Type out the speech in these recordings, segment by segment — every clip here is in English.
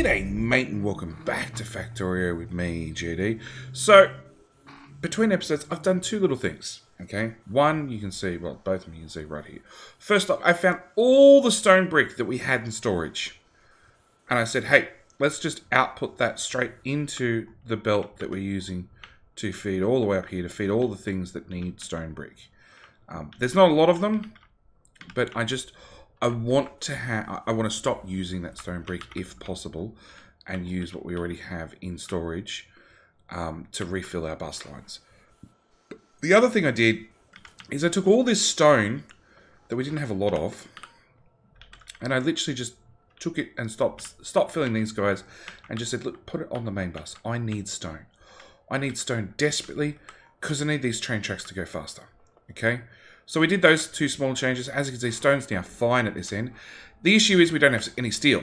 G'day mate and welcome back to Factorio with me, JD. So, between episodes, I've done two little things, okay? One, you can see, well, both of them you can see right here. First off, I found all the stone brick that we had in storage. And I said, hey, let's just output that straight into the belt that we're using to feed all the way up here, to feed all the things that need stone brick. Um, there's not a lot of them, but I just I want to have I want to stop using that stone brick if possible, and use what we already have in storage um, to refill our bus lines. The other thing I did is I took all this stone that we didn't have a lot of, and I literally just took it and stopped stopped filling these guys, and just said, look, put it on the main bus. I need stone. I need stone desperately because I need these train tracks to go faster. Okay. So we did those two small changes. As you can see, stone's now fine at this end. The issue is we don't have any steel.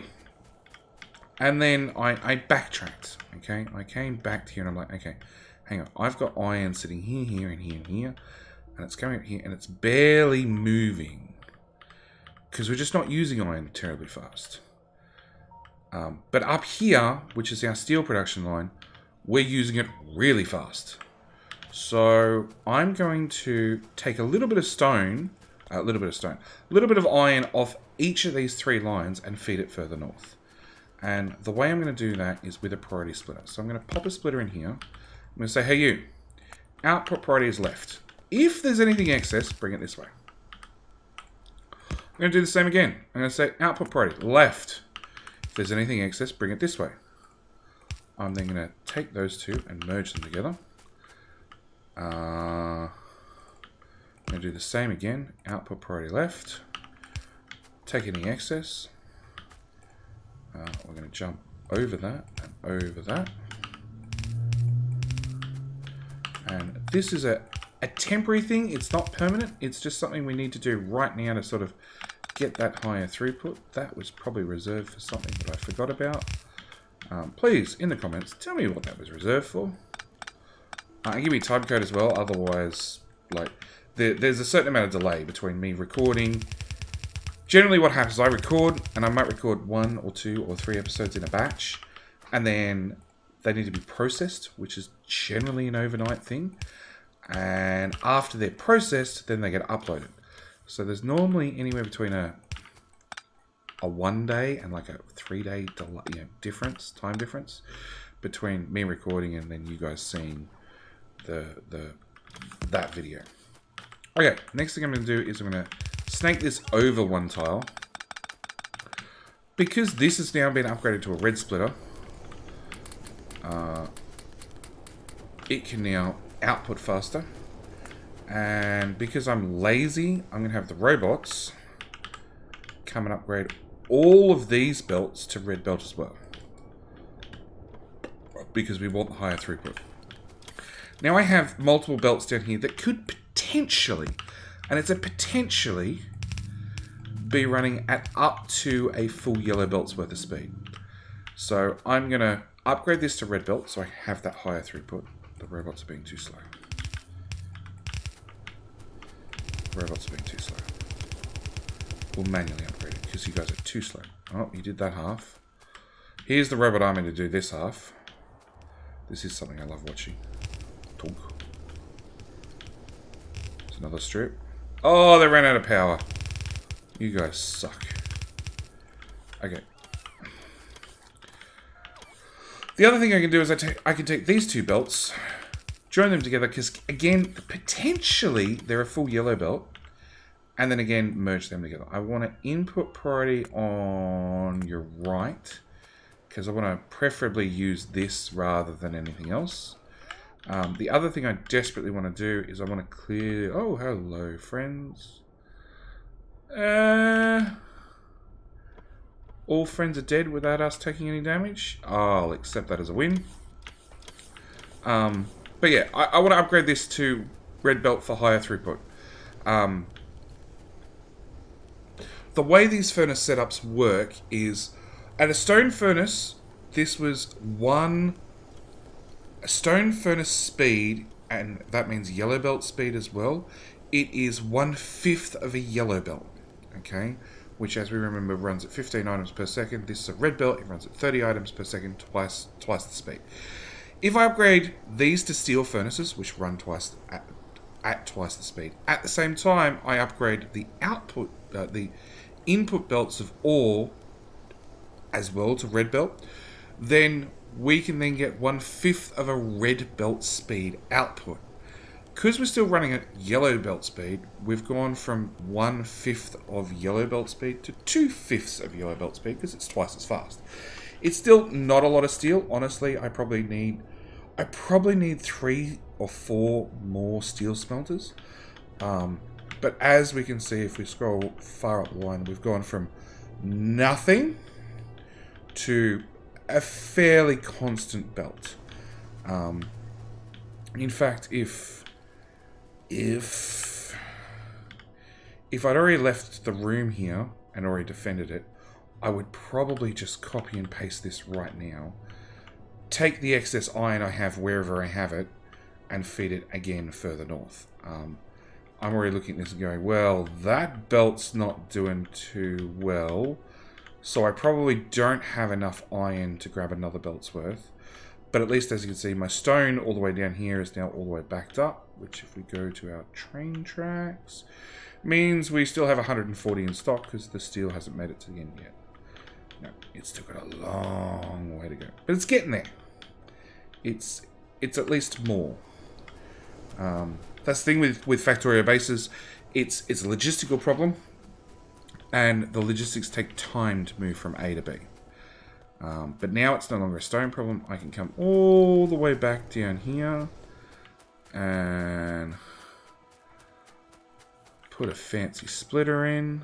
And then I, I backtracked, okay? I came back here and I'm like, okay, hang on. I've got iron sitting here, here, and here, and here. And it's coming up here, and it's barely moving. Because we're just not using iron terribly fast. Um, but up here, which is our steel production line, we're using it really fast. So I'm going to take a little bit of stone, a little bit of stone, a little bit of iron off each of these three lines and feed it further north. And the way I'm going to do that is with a priority splitter. So I'm going to pop a splitter in here. I'm going to say, hey you, output priority is left. If there's anything excess, bring it this way. I'm going to do the same again. I'm going to say output priority left. If there's anything excess, bring it this way. I'm then going to take those two and merge them together. Uh, I'm going to do the same again. Output priority left. Take any excess. Uh, we're going to jump over that and over that. And this is a, a temporary thing. It's not permanent. It's just something we need to do right now to sort of get that higher throughput. That was probably reserved for something that I forgot about. Um, please, in the comments, tell me what that was reserved for. Uh, give me time code as well, otherwise, like, there, there's a certain amount of delay between me recording. Generally what happens is I record, and I might record one or two or three episodes in a batch, and then they need to be processed, which is generally an overnight thing. And after they're processed, then they get uploaded. So there's normally anywhere between a a one day and like a three day you know, difference, time difference between me recording and then you guys seeing the the that video. Okay, next thing I'm going to do is I'm going to snake this over one tile. Because this has now been upgraded to a red splitter, uh, it can now output faster. And because I'm lazy, I'm going to have the robots come and upgrade all of these belts to red belt as well. Because we want the higher throughput. Now I have multiple belts down here that could potentially, and it's a potentially, be running at up to a full yellow belt's worth of speed. So I'm going to upgrade this to red belt so I have that higher throughput. The robots are being too slow. robots are being too slow. We'll manually upgrade it because you guys are too slow. Oh, you did that half. Here's the robot army to do this half. This is something I love watching. Another strip. Oh, they ran out of power. You guys suck. Okay. The other thing I can do is I, take, I can take these two belts, join them together, because again, potentially they're a full yellow belt, and then again, merge them together. I want to input priority on your right, because I want to preferably use this rather than anything else. Um, the other thing I desperately want to do is I want to clear... Oh, hello, friends. Uh, all friends are dead without us taking any damage. I'll accept that as a win. Um, but yeah, I, I want to upgrade this to red belt for higher throughput. Um, the way these furnace setups work is at a stone furnace, this was one stone furnace speed, and that means yellow belt speed as well. It is one fifth of a yellow belt. Okay, which as we remember runs at 15 items per second. This is a red belt, it runs at 30 items per second, twice twice the speed. If I upgrade these to steel furnaces, which run twice at, at twice the speed, at the same time I upgrade the output, uh, the input belts of ore as well to red belt, then we can then get one fifth of a red belt speed output. Because we're still running at yellow belt speed, we've gone from one fifth of yellow belt speed to two fifths of yellow belt speed because it's twice as fast. It's still not a lot of steel. Honestly, I probably need, I probably need three or four more steel smelters. Um, but as we can see, if we scroll far up the line, we've gone from nothing to a fairly constant belt. Um, in fact, if if if I'd already left the room here and already defended it, I would probably just copy and paste this right now. Take the excess iron I have wherever I have it, and feed it again further north. Um, I'm already looking at this and going, well, that belt's not doing too well. So I probably don't have enough iron to grab another belt's worth. But at least as you can see, my stone all the way down here is now all the way backed up. Which if we go to our train tracks, means we still have 140 in stock because the steel hasn't made it to the end yet. No, it's still got a long way to go. But it's getting there. It's it's at least more. Um, that's the thing with, with Factorio bases. It's, it's a logistical problem and the logistics take time to move from A to B. Um, but now it's no longer a stone problem. I can come all the way back down here and put a fancy splitter in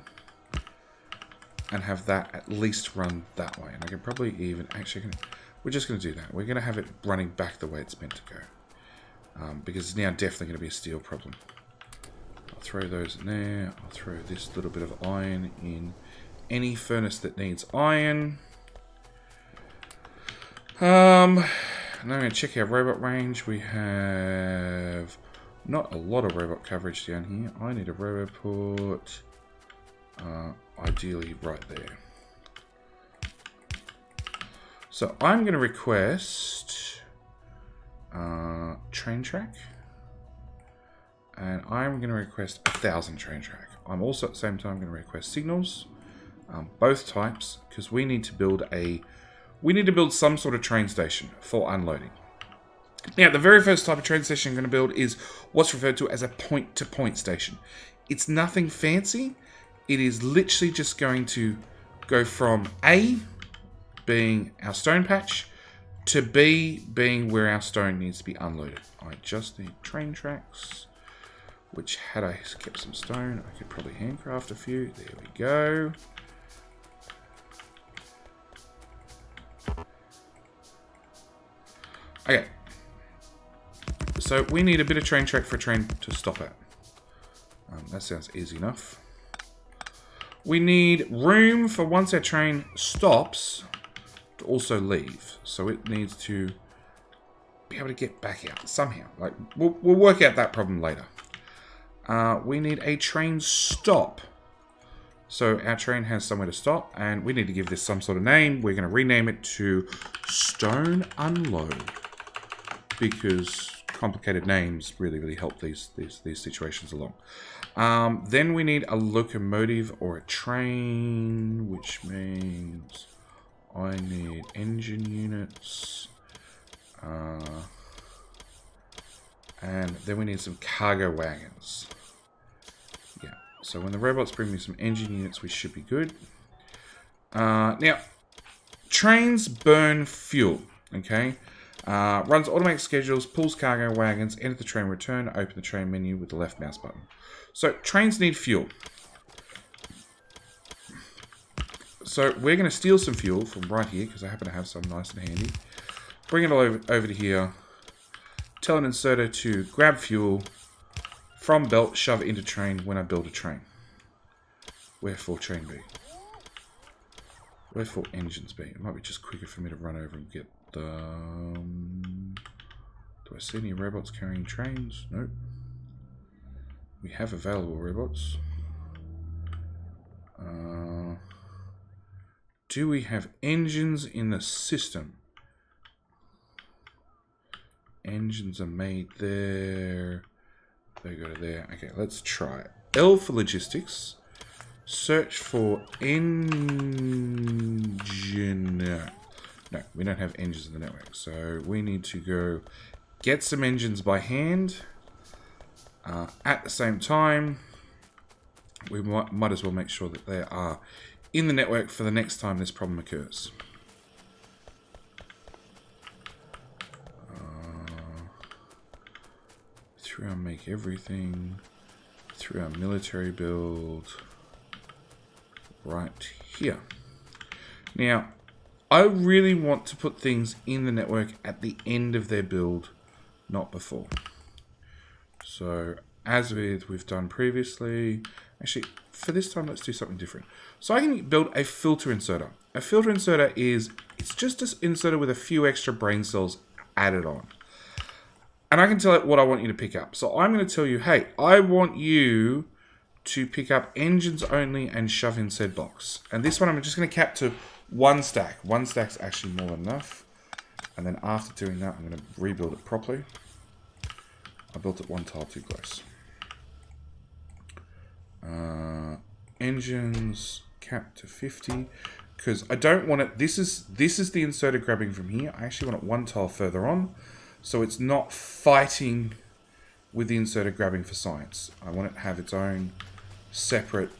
and have that at least run that way. And I can probably even, actually, we're just going to do that. We're going to have it running back the way it's meant to go. Um, because it's now definitely going to be a steel problem throw those in there. I'll throw this little bit of iron in any furnace that needs iron. Um, now I'm going to check our robot range. We have not a lot of robot coverage down here. I need a roboport, uh, ideally right there. So I'm going to request uh, train track and I'm going to request a thousand train track. I'm also at the same time going to request signals, um, both types, because we need to build a we need to build some sort of train station for unloading. Now, the very first type of train station I'm going to build is what's referred to as a point-to-point -point station. It's nothing fancy. It is literally just going to go from A, being our stone patch, to B, being where our stone needs to be unloaded. I just need train tracks which had I kept some stone, I could probably handcraft a few. There we go. Okay. So we need a bit of train track for a train to stop at. Um, that sounds easy enough. We need room for once our train stops to also leave. So it needs to be able to get back out somehow. Like we'll, we'll work out that problem later. Uh, we need a train stop. So our train has somewhere to stop, and we need to give this some sort of name. We're going to rename it to Stone Unload, because complicated names really, really help these these, these situations along. Um, then we need a locomotive or a train, which means I need engine units. Uh, and then we need some cargo wagons. Yeah, so when the robots bring me some engine units, we should be good. Uh, now, trains burn fuel, okay? Uh, runs automatic schedules, pulls cargo wagons, enter the train return, open the train menu with the left mouse button. So, trains need fuel. So, we're going to steal some fuel from right here, because I happen to have some nice and handy. Bring it all over, over to here Tell an inserter to grab fuel from belt, shove into train when I build a train. Wherefore train be? Wherefore engines be? It might be just quicker for me to run over and get the... Um, do I see any robots carrying trains? Nope. We have available robots. Uh, do we have engines in the system? Engines are made there. They go to there. Okay, let's try it. L for logistics. Search for engine. No, we don't have engines in the network. So we need to go get some engines by hand. Uh, at the same time, we might, might as well make sure that they are in the network for the next time this problem occurs. Through our make everything, through our military build, right here. Now, I really want to put things in the network at the end of their build, not before. So, as with we've done previously, actually, for this time, let's do something different. So I can build a filter inserter. A filter inserter is, it's just an inserter with a few extra brain cells added on and I can tell it what I want you to pick up. So I'm going to tell you, hey, I want you to pick up engines only and shove in said box. And this one I'm just going to cap to one stack. One stack's actually more than enough. And then after doing that, I'm going to rebuild it properly. I built it one tile too close. Uh, engines cap to 50 because I don't want it. This is this is the inserter grabbing from here. I actually want it one tile further on. So it's not fighting with the inserter grabbing for science. I want it to have its own separate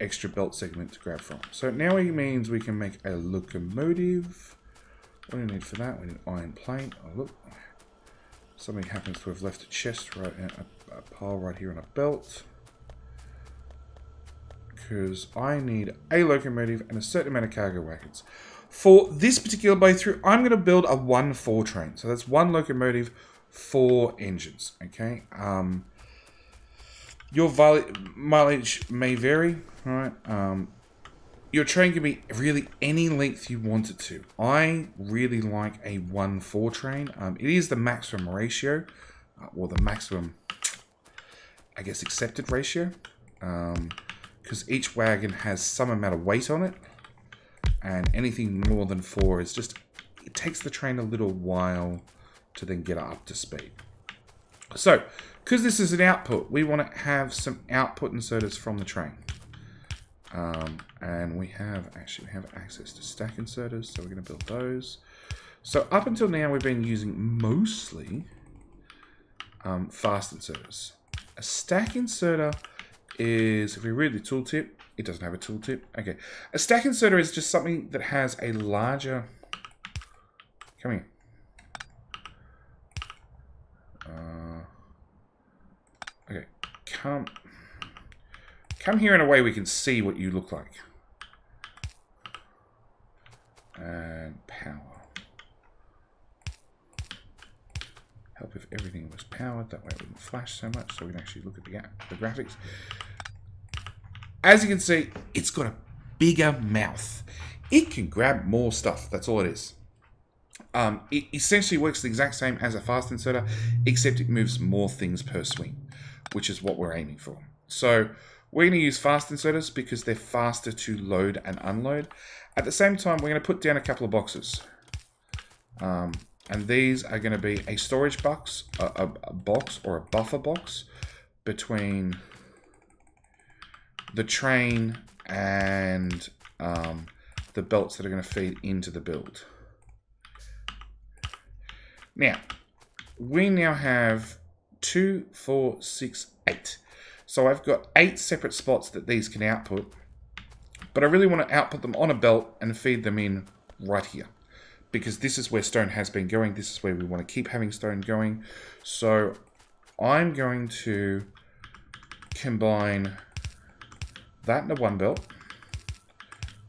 extra belt segment to grab from. So now it means we can make a locomotive. What do we need for that? We need iron plate. Oh look, something happens to have left a chest right, a, a pile right here on a belt. Because I need a locomotive and a certain amount of cargo wagons. For this particular playthrough, I'm going to build a 1-4 train. So that's one locomotive, four engines, okay? Um, your mileage may vary, right? Um, your train can be really any length you want it to. I really like a 1-4 train. Um, it is the maximum ratio, uh, or the maximum, I guess, accepted ratio. Because um, each wagon has some amount of weight on it and anything more than four is just it takes the train a little while to then get up to speed. So, because this is an output, we want to have some output inserters from the train. Um, and we have, actually, we have access to stack inserters, so we're going to build those. So up until now, we've been using mostly um, fast inserters. A stack inserter is, if we read the tooltip, it doesn't have a tooltip. Okay. A stack inserter is just something that has a larger... Come here. Uh, okay. Come... Come here in a way we can see what you look like. And power. Help if everything was powered. That way it wouldn't flash so much so we can actually look at the, the graphics. As you can see, it's got a bigger mouth. It can grab more stuff. That's all it is. Um, it essentially works the exact same as a fast inserter, except it moves more things per swing, which is what we're aiming for. So we're going to use fast inserters because they're faster to load and unload. At the same time, we're going to put down a couple of boxes. Um, and these are going to be a storage box, a, a, a box or a buffer box between the train and um, the belts that are going to feed into the build. Now, we now have two, four, six, eight. So I've got eight separate spots that these can output, but I really want to output them on a belt and feed them in right here because this is where stone has been going. This is where we want to keep having stone going. So I'm going to combine that into one belt,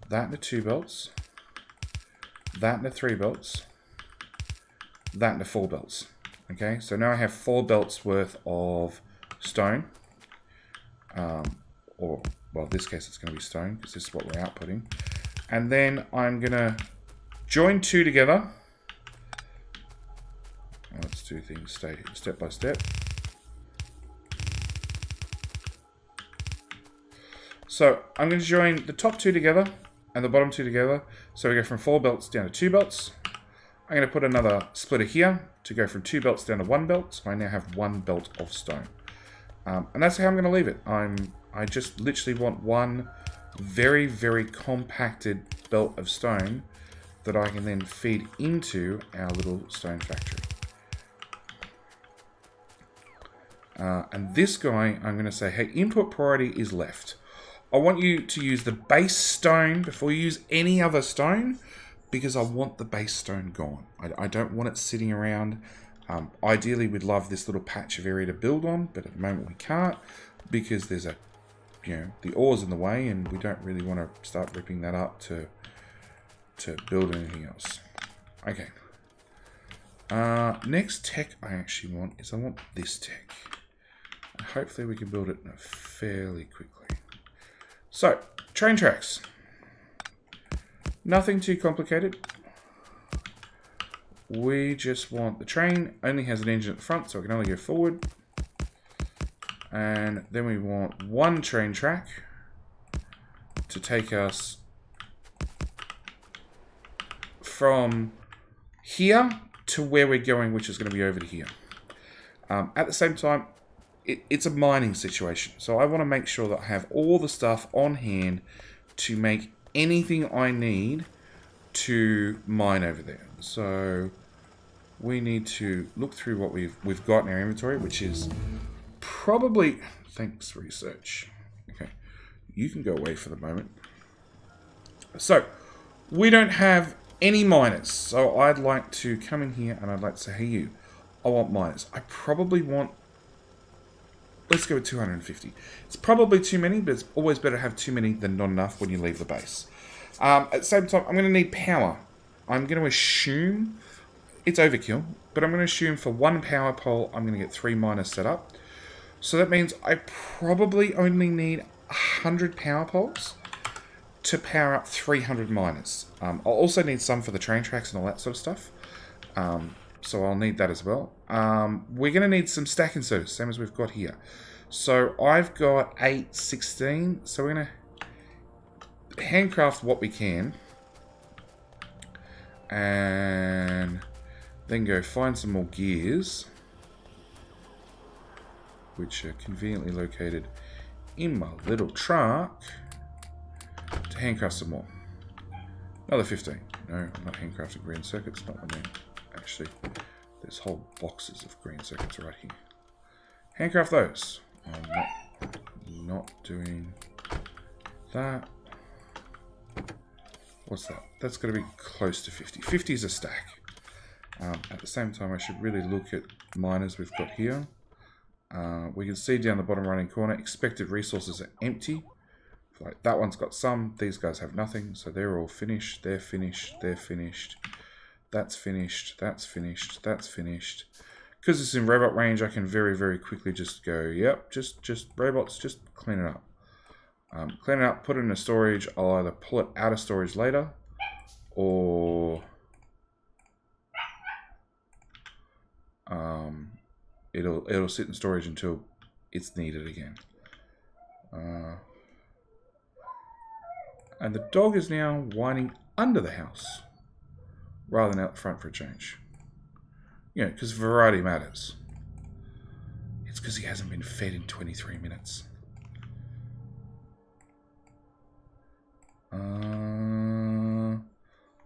that into two belts, that into three belts, that into four belts. Okay, so now I have four belts worth of stone. Um, or, well, in this case it's going to be stone because this is what we're outputting. And then I'm going to join two together. Let's do things step by step. So I'm going to join the top two together and the bottom two together. So we go from four belts down to two belts. I'm going to put another splitter here to go from two belts down to one belt. So I now have one belt of stone. Um, and that's how I'm going to leave it. I'm I just literally want one very, very compacted belt of stone that I can then feed into our little stone factory. Uh, and this guy, I'm going to say, hey, input priority is left. I want you to use the base stone before you use any other stone because I want the base stone gone. I, I don't want it sitting around. Um, ideally, we'd love this little patch of area to build on, but at the moment we can't because there's a, you know, the ore's in the way and we don't really want to start ripping that up to, to build anything else. Okay. Uh, next tech I actually want is I want this tech. Hopefully we can build it fairly quickly. So, train tracks. Nothing too complicated. We just want the train only has an engine at the front, so it can only go forward. And then we want one train track to take us from here to where we're going, which is going to be over to here. Um, at the same time, it, it's a mining situation. So I want to make sure that I have all the stuff on hand to make anything I need to mine over there. So we need to look through what we've we've got in our inventory, which is probably thanks research. Okay, you can go away for the moment. So we don't have any miners, so I'd like to come in here and I'd like to say, hey you, I want miners. I probably want let's go with 250. It's probably too many, but it's always better to have too many than not enough when you leave the base. Um, at the same time, I'm going to need power. I'm going to assume it's overkill, but I'm going to assume for one power pole, I'm going to get three miners set up. So that means I probably only need 100 power poles to power up 300 miners. Um, I'll also need some for the train tracks and all that sort of stuff. Um, so I'll need that as well. Um, we're going to need some stacking inserters, same as we've got here. So I've got 8, 16, so we're going to handcraft what we can. And then go find some more gears. Which are conveniently located in my little truck. To handcraft some more. Another 15. No, I'm not handcrafting green circuits, not my name actually. There's whole boxes of green circuits right here. Handcraft those. I'm not, not doing that. What's that? That's going to be close to 50. 50 is a stack. Um, at the same time, I should really look at miners we've got here. Uh, we can see down the bottom right hand corner, expected resources are empty. Like that one's got some, these guys have nothing, so they're all finished, they're finished, they're finished. That's finished. That's finished. That's finished. Because it's in robot range, I can very, very quickly just go, yep, just, just robots, just clean it up. Um, clean it up, put it in a storage. I'll either pull it out of storage later, or um, it'll it'll sit in storage until it's needed again. Uh, and the dog is now whining under the house rather than out front for a change. You know, because variety matters. It's because he hasn't been fed in 23 minutes. Uh,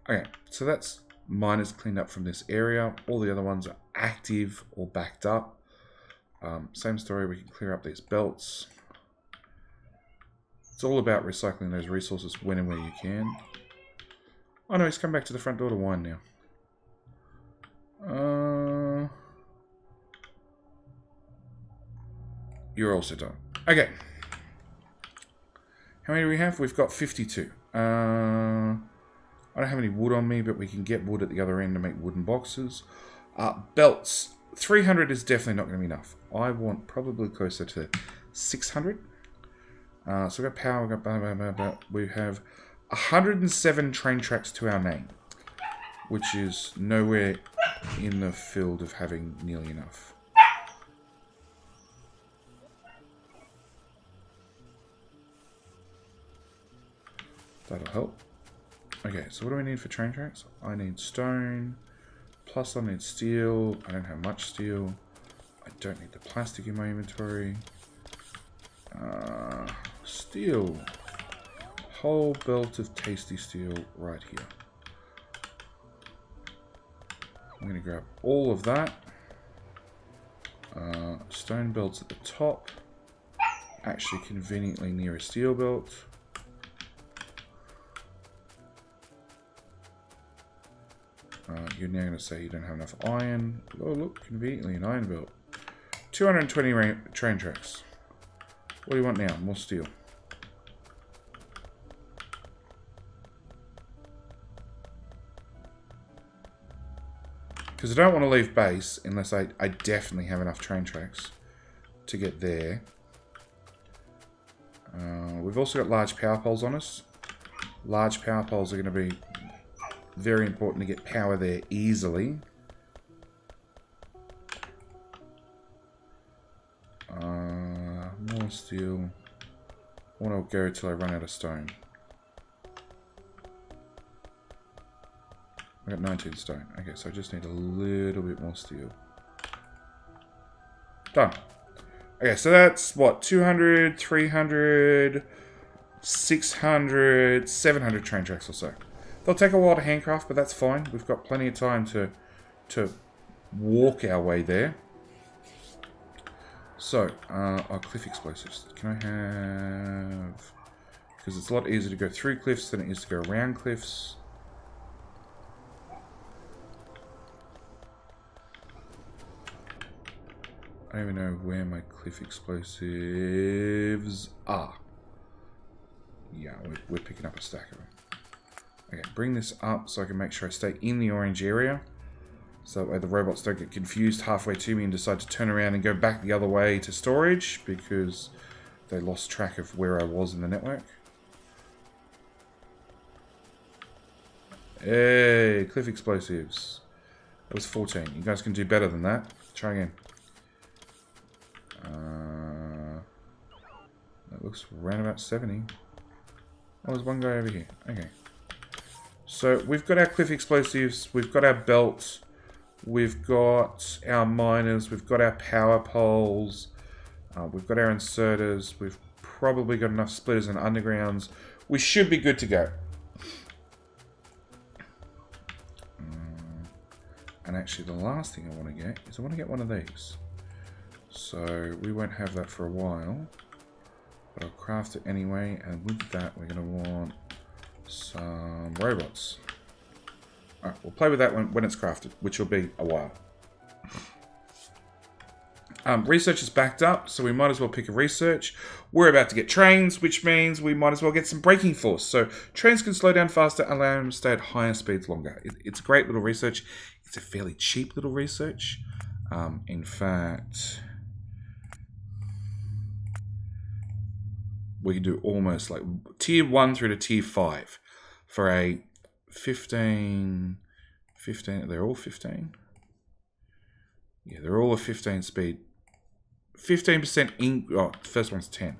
okay, so that's miners cleaned up from this area. All the other ones are active or backed up. Um, same story, we can clear up these belts. It's all about recycling those resources when and where you can. Oh no, he's come back to the front door to whine now. Uh, you're also done. Okay. How many do we have? We've got 52. Uh, I don't have any wood on me, but we can get wood at the other end to make wooden boxes. Uh, belts. 300 is definitely not going to be enough. I want probably closer to 600. Uh, so we've got power, we've got blah, blah, blah, blah. We have 107 train tracks to our name, which is nowhere in the field of having nearly enough. That'll help. Okay, so what do we need for train tracks? I need stone, plus I need steel. I don't have much steel. I don't need the plastic in my inventory. Uh, steel. Whole belt of tasty steel right here. I'm going to grab all of that. Uh, stone belts at the top. Actually conveniently near a steel belt. Uh, you're now going to say you don't have enough iron. Oh, look, conveniently an iron belt. 220 train tracks. What do you want now? More steel. Because I don't want to leave base unless I, I definitely have enough train tracks to get there. Uh, we've also got large power poles on us. Large power poles are going to be very important to get power there easily. Uh, more steel. I want to go till I run out of stone. I got 19 stone. Okay, so I just need a little bit more steel. Done. Okay, so that's what? 200, 300, 600, 700 train tracks or so. They'll take a while to handcraft, but that's fine. We've got plenty of time to, to walk our way there. So, uh, our cliff explosives. Can I have... Because it's a lot easier to go through cliffs than it is to go around cliffs. I don't even know where my cliff explosives are. Yeah, we're, we're picking up a stack of them. Okay, bring this up so I can make sure I stay in the orange area. So that way the robots don't get confused halfway to me and decide to turn around and go back the other way to storage because they lost track of where I was in the network. Hey, cliff explosives. That was 14. You guys can do better than that. Try again. Uh, that looks around about 70. Oh, there's one guy over here. Okay. So we've got our cliff explosives, we've got our belts, we've got our miners, we've got our power poles, uh, we've got our inserters, we've probably got enough splitters and undergrounds. We should be good to go. Mm. And actually the last thing I want to get is I want to get one of these. So we won't have that for a while. But I'll craft it anyway. And with that, we're going to want some robots. Alright, we'll play with that when, when it's crafted, which will be a while. Um, research is backed up, so we might as well pick a research. We're about to get trains, which means we might as well get some braking force. So trains can slow down faster, allow them to stay at higher speeds longer. It, it's a great little research. It's a fairly cheap little research. Um, in fact, we can do almost like tier 1 through to tier 5 for a 15 15 they're all 15 yeah they're all a 15 speed 15% in oh first one's 10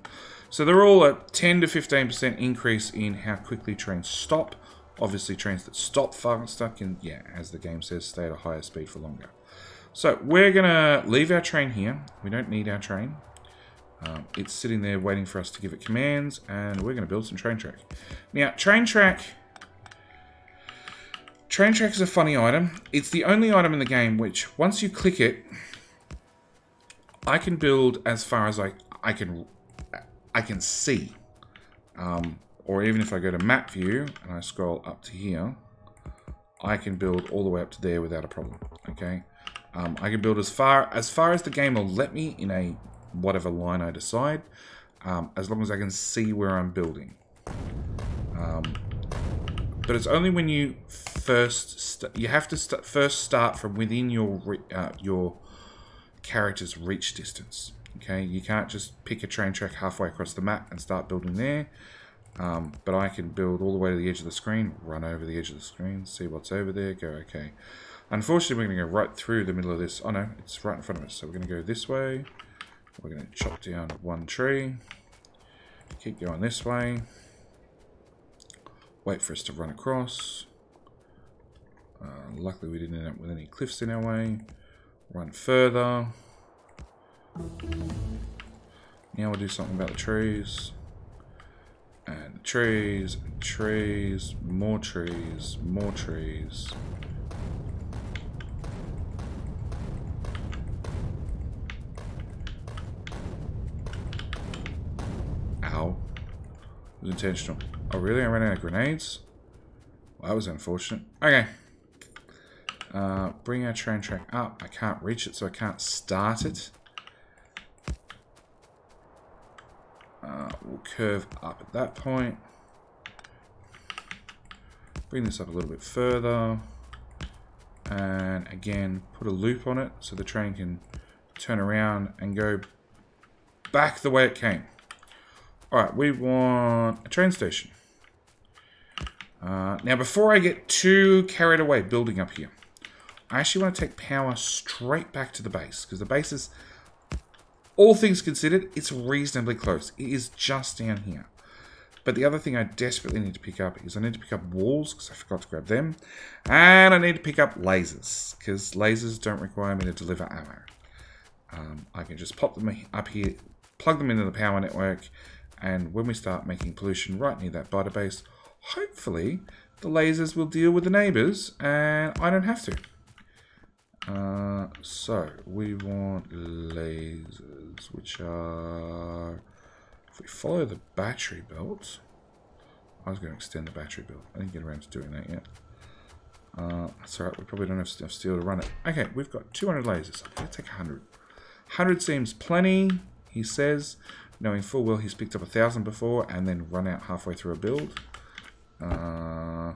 so they're all a 10 to 15% increase in how quickly trains stop. Obviously trains that stop faster can yeah as the game says stay at a higher speed for longer. So we're gonna leave our train here. We don't need our train um, it's sitting there waiting for us to give it commands, and we're going to build some train track. Now, train track... Train track is a funny item. It's the only item in the game which, once you click it, I can build as far as I, I can I can see. Um, or even if I go to map view and I scroll up to here, I can build all the way up to there without a problem. Okay, um, I can build as far as far as the game will let me in a whatever line I decide, um, as long as I can see where I'm building. Um, but it's only when you first you have to st first start from within your uh, your character's reach distance. Okay, you can't just pick a train track halfway across the map and start building there. Um, but I can build all the way to the edge of the screen, run over the edge of the screen, see what's over there, go okay. Unfortunately, we're going to go right through the middle of this. Oh no, it's right in front of us. So we're going to go this way. We're going to chop down one tree. Keep going this way. Wait for us to run across. Uh, luckily we didn't end up with any cliffs in our way. Run further. Now we'll do something about the trees. And trees, trees, more trees, more trees. Was intentional. Oh, really? I ran out of grenades? Well, that was unfortunate. Okay. Uh, bring our train track up. I can't reach it, so I can't start it. Uh, we'll curve up at that point. Bring this up a little bit further. And again, put a loop on it so the train can turn around and go back the way it came. Alright, we want a train station. Uh, now, before I get too carried away building up here, I actually want to take power straight back to the base, because the base is, all things considered, it's reasonably close. It is just down here. But the other thing I desperately need to pick up is I need to pick up walls, because I forgot to grab them. And I need to pick up lasers, because lasers don't require me to deliver ammo. Um, I can just pop them up here, plug them into the power network, and when we start making pollution right near that biter base, hopefully the lasers will deal with the neighbors and I don't have to. Uh, so we want lasers, which are, if we follow the battery belt, I was going to extend the battery belt. I didn't get around to doing that yet. Uh, that's alright, we probably don't have enough steel to run it. Okay, we've got 200 lasers. To take 100. 100 seems plenty, he says knowing full well he's picked up a thousand before and then run out halfway through a build. Uh, I'm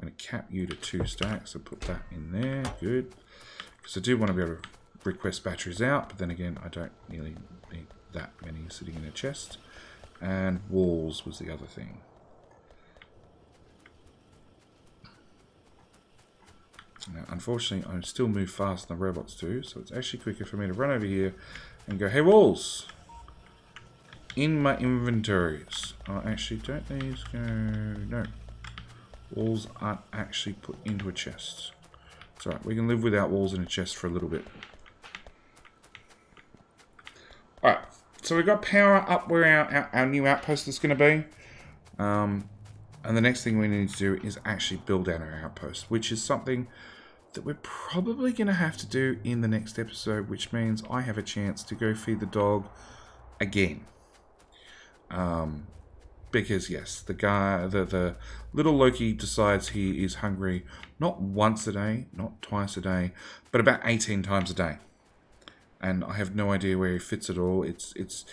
going to cap you to two stacks, so put that in there, good. Because I do want to be able to request batteries out, but then again, I don't really need that many sitting in a chest. And walls was the other thing. Now, unfortunately, I still move faster than robots do, so it's actually quicker for me to run over here and go, hey, walls! In my inventories. Oh, actually, don't these go... No. Walls aren't actually put into a chest. It's alright, we can live without walls in a chest for a little bit. Alright, so we've got power up where our, our, our new outpost is going to be. Um, and the next thing we need to do is actually build out our outpost, which is something that we're probably going to have to do in the next episode, which means I have a chance to go feed the dog again. Um, because yes, the guy, the the little Loki decides he is hungry not once a day, not twice a day, but about eighteen times a day, and I have no idea where he fits at all. It's it's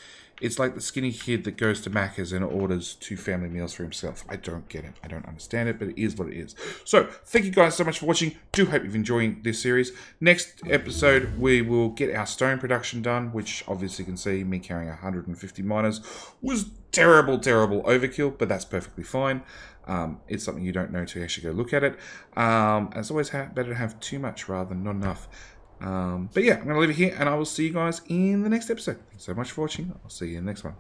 it's like the skinny kid that goes to Macca's and orders two family meals for himself. I don't get it. I don't understand it, but it is what it is. So, thank you guys so much for watching. Do hope you're enjoying this series. Next episode, we will get our stone production done, which obviously you can see me carrying 150 miners was terrible, terrible overkill, but that's perfectly fine. Um, it's something you don't know to actually go look at it. Um, as always, better to have too much rather than not enough. Um, but yeah, I'm going to leave it here, and I will see you guys in the next episode. Thanks so much for watching. I'll see you in the next one.